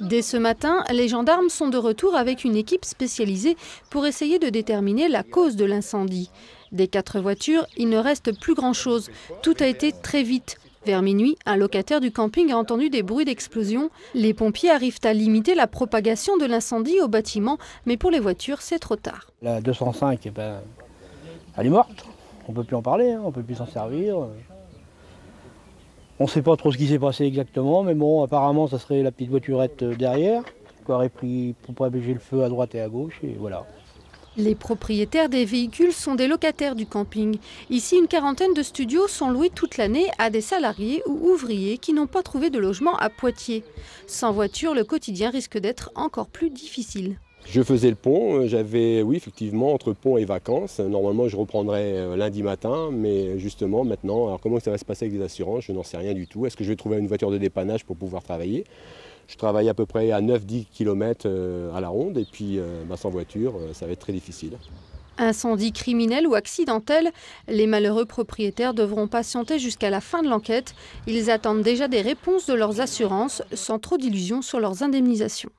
Dès ce matin, les gendarmes sont de retour avec une équipe spécialisée pour essayer de déterminer la cause de l'incendie. Des quatre voitures, il ne reste plus grand-chose. Tout a été très vite. Vers minuit, un locataire du camping a entendu des bruits d'explosion. Les pompiers arrivent à limiter la propagation de l'incendie au bâtiment, mais pour les voitures, c'est trop tard. La 205, eh ben, elle est morte. On ne peut plus en parler, hein. on ne peut plus s'en servir. On ne sait pas trop ce qui s'est passé exactement, mais bon, apparemment, ça serait la petite voiturette euh, derrière qui aurait pris pour propager le feu à droite et à gauche, et voilà. Les propriétaires des véhicules sont des locataires du camping. Ici, une quarantaine de studios sont loués toute l'année à des salariés ou ouvriers qui n'ont pas trouvé de logement à Poitiers. Sans voiture, le quotidien risque d'être encore plus difficile. Je faisais le pont, euh, j'avais, oui, effectivement, entre pont et vacances. Normalement, je reprendrai euh, lundi matin, mais justement, maintenant, comment ça va se passer avec les assurances Je n'en sais rien du tout. Est-ce que je vais trouver une voiture de dépannage pour pouvoir travailler? Je travaille à peu près à 9-10 km euh, à la ronde, et puis bah, sans voiture, ça va être très difficile. Incendie criminel ou accidentel, les malheureux propriétaires devront patienter jusqu'à la fin de l'enquête. Ils attendent déjà des réponses de leurs assurances, sans trop d'illusions sur leurs indemnisations.